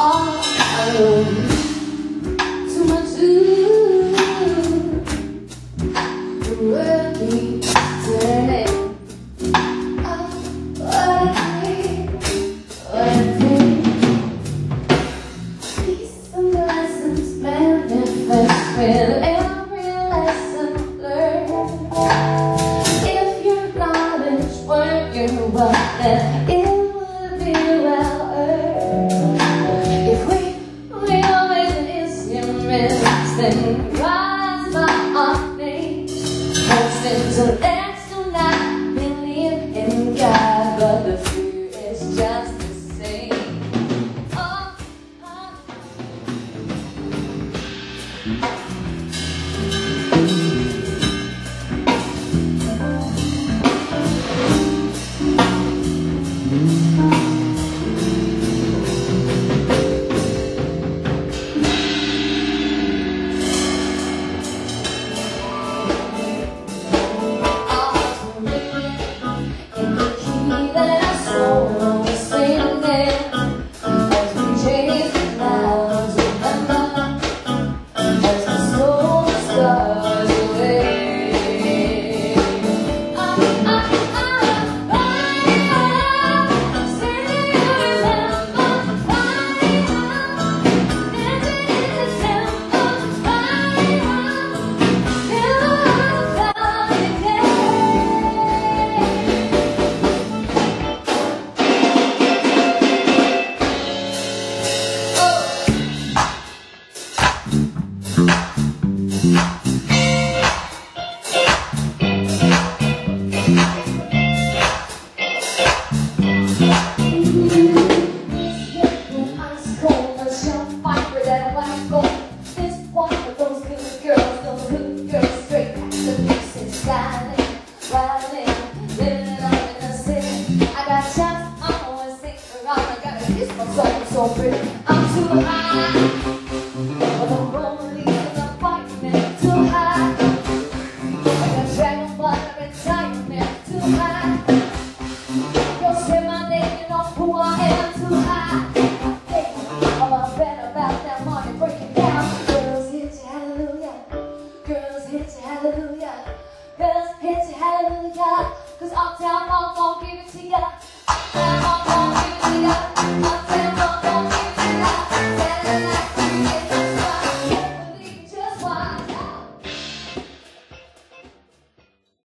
all alone. Too much ooh, working. I'm so so pretty. I'm too high But I'm rolling and I'm fighting man too high Like a dragon but I'm been trying man too high you say my name, you know who I am too high Girls, hit you, hallelujah Cause uptown, I'm gonna give it to ya Uptown,